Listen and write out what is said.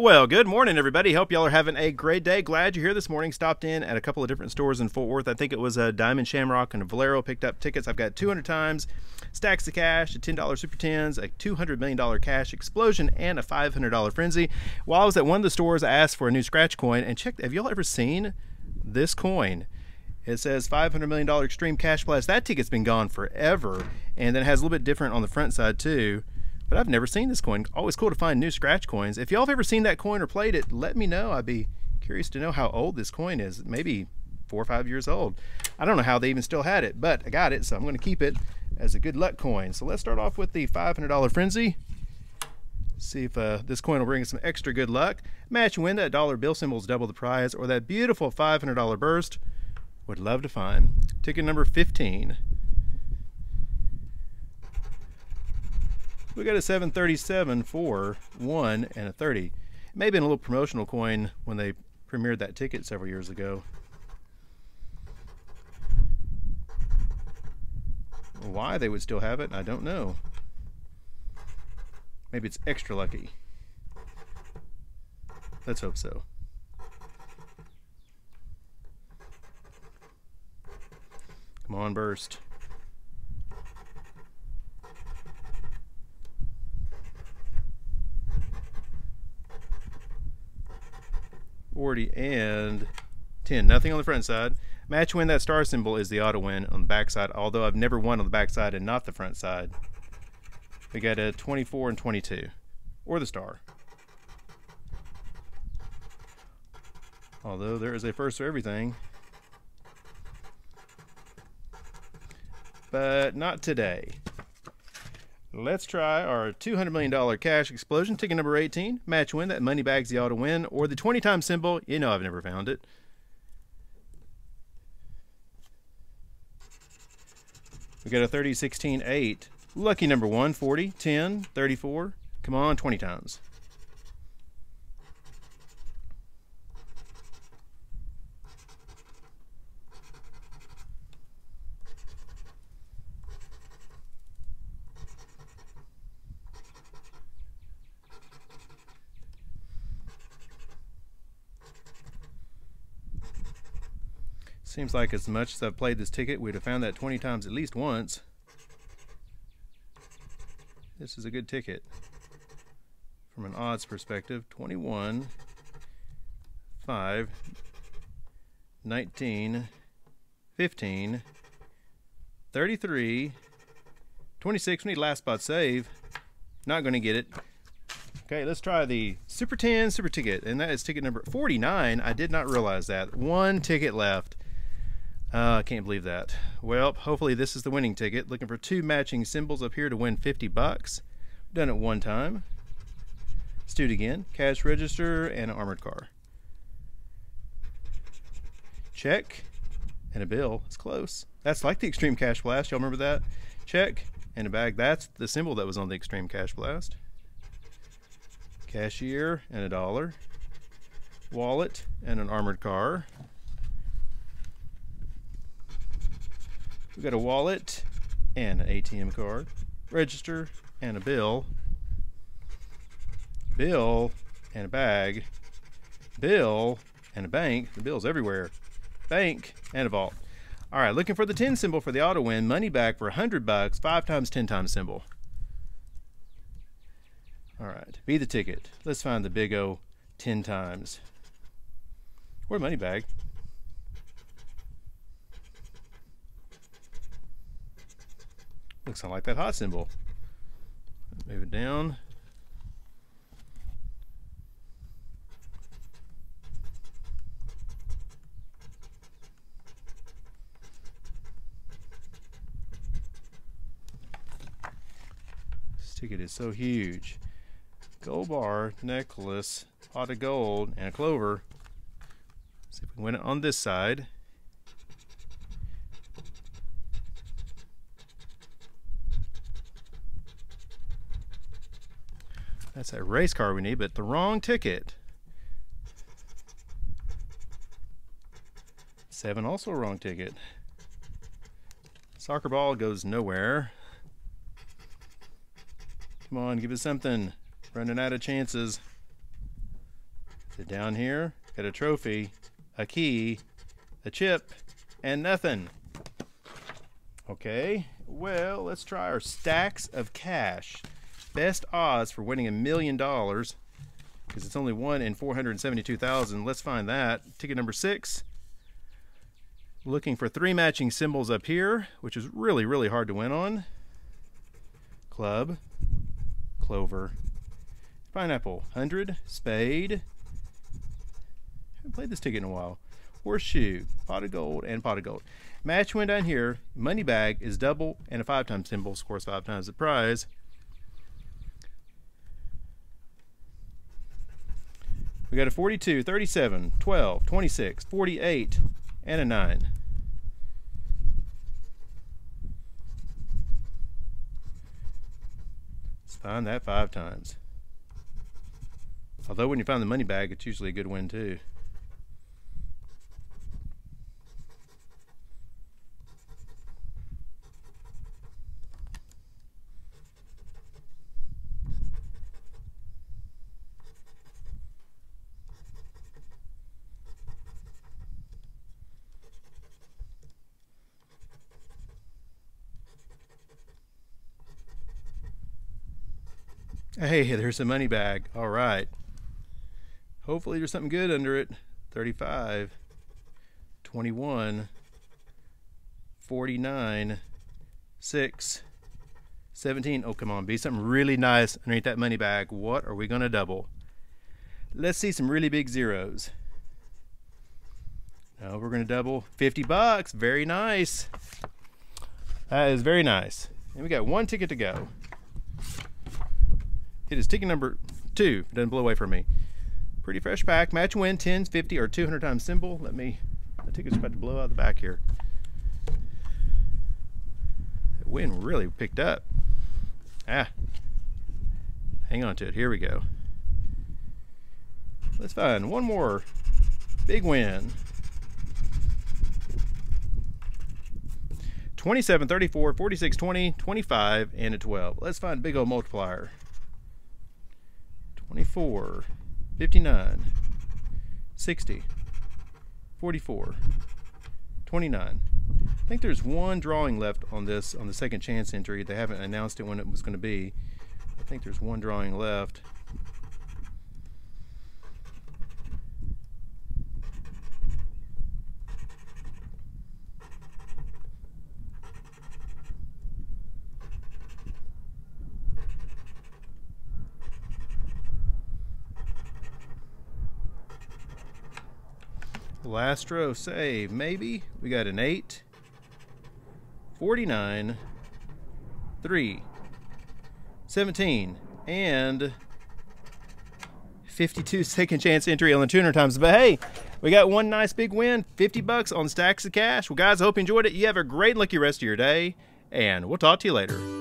Well, good morning, everybody. Hope y'all are having a great day. Glad you're here this morning. Stopped in at a couple of different stores in Fort Worth. I think it was a Diamond Shamrock and a Valero. Picked up tickets. I've got 200 times, stacks of cash, a $10 Super Tens, a $200 million cash explosion, and a $500 frenzy. While I was at one of the stores, I asked for a new scratch coin and checked. Have y'all ever seen this coin? It says $500 million Extreme Cash Blast. That ticket's been gone forever. And then it has a little bit different on the front side, too but I've never seen this coin. Always cool to find new scratch coins. If y'all have ever seen that coin or played it, let me know. I'd be curious to know how old this coin is. Maybe four or five years old. I don't know how they even still had it, but I got it, so I'm going to keep it as a good luck coin. So let's start off with the $500 Frenzy. See if uh, this coin will bring us some extra good luck. Match win that dollar bill symbols double the prize, or that beautiful $500 burst. Would love to find. Ticket number 15. We got a 737 for one and a 30. It may have been a little promotional coin when they premiered that ticket several years ago. Why they would still have it, I don't know. Maybe it's extra lucky. Let's hope so. Come on, burst. 40, and 10. Nothing on the front side. Match win, that star symbol is the auto win on the back side, although I've never won on the back side and not the front side. We got a 24 and 22, or the star. Although there is a first for everything. But not today. Let's try our $200 million cash explosion. Ticket number 18. Match win. That money bag's the auto win. Or the 20 times symbol. You know I've never found it. We got a 30, 16, 8. Lucky number 1, 40, 10, 34. Come on, 20 times. Seems like as much as I've played this ticket, we'd have found that 20 times at least once. This is a good ticket. From an odds perspective, 21, 5, 19, 15, 33, 26. We need last spot save. Not going to get it. Okay, let's try the Super 10 Super Ticket, and that is ticket number 49. I did not realize that. One ticket left. Uh, I can't believe that. Well, hopefully this is the winning ticket. Looking for two matching symbols up here to win 50 bucks. Done it one time. Let's do it again. Cash register and an armored car. Check and a bill. It's close. That's like the Extreme Cash Blast. Y'all remember that? Check and a bag. That's the symbol that was on the Extreme Cash Blast. Cashier and a dollar. Wallet and an armored car. We got a wallet and an ATM card, register and a bill, bill and a bag, bill and a bank. The bill's everywhere. Bank and a vault. All right, looking for the 10 symbol for the auto win. Money back for 100 bucks, 5 times 10 times symbol. All right, be the ticket. Let's find the big O 10 times. Or money bag. Looks like that hot symbol. Move it down. This ticket is so huge. Gold bar, necklace, pot of gold, and a clover. See if we win it on this side. That's a race car we need, but the wrong ticket. Seven, also a wrong ticket. Soccer ball goes nowhere. Come on, give us something. Running out of chances. So down here, got a trophy, a key, a chip, and nothing. Okay, well, let's try our stacks of cash. Best odds for winning a million dollars, because it's only one in 472,000. Let's find that. Ticket number six. Looking for three matching symbols up here, which is really, really hard to win on. Club, clover, pineapple, hundred, spade. Haven't played this ticket in a while. Horseshoe, pot of gold, and pot of gold. Match win down here. Money bag is double and a five times symbol. Course, five times the prize. We got a 42, 37, 12, 26, 48, and a 9. Let's find that five times. Although when you find the money bag, it's usually a good win too. Hey, there's a money bag. All right. Hopefully there's something good under it. 35, 21, 49, 6, 17. Oh, come on. Be something really nice underneath that money bag. What are we going to double? Let's see some really big zeros. Now we're going to double 50 bucks. Very nice. That is very nice. And we got one ticket to go. It is ticket number two. It doesn't blow away from me. Pretty fresh pack. Match win 10s, 50, or 200 times symbol. Let me, the ticket's about to blow out the back here. The wind really picked up. Ah. Hang on to it. Here we go. Let's find one more big win. 27, 34, 46, 20, 25, and a 12. Let's find a big old multiplier. 24, 59, 60, 44, 29. I think there's one drawing left on this on the second chance entry. They haven't announced it when it was going to be. I think there's one drawing left. Last row save, maybe. We got an 8, 49, 3, 17, and 52 second chance entry on the 200 times. But hey, we got one nice big win, 50 bucks on stacks of cash. Well, guys, I hope you enjoyed it. You have a great lucky rest of your day, and we'll talk to you later.